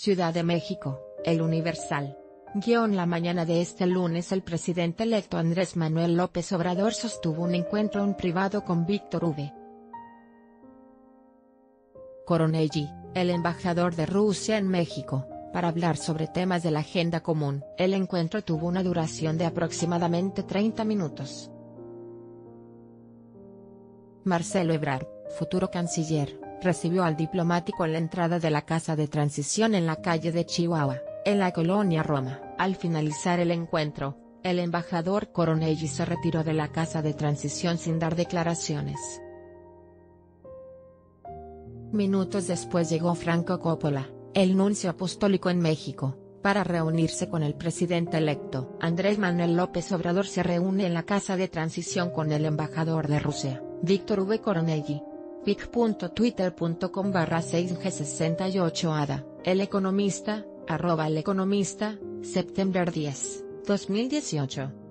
Ciudad de México, El Universal. Guión la mañana de este lunes el presidente electo Andrés Manuel López Obrador sostuvo un encuentro en privado con Víctor V. Coronelli, el embajador de Rusia en México, para hablar sobre temas de la agenda común. El encuentro tuvo una duración de aproximadamente 30 minutos. Marcelo Ebrard, futuro canciller, recibió al diplomático en la entrada de la Casa de Transición en la calle de Chihuahua en la colonia Roma. Al finalizar el encuentro, el embajador Coronelli se retiró de la casa de transición sin dar declaraciones. Minutos después llegó Franco Coppola, el nuncio apostólico en México, para reunirse con el presidente electo. Andrés Manuel López Obrador se reúne en la casa de transición con el embajador de Rusia, Víctor V. Coronelli. pic.twitter.com barra 6G68 ADA, el economista, Arroba el economista, septiembre 10, 2018.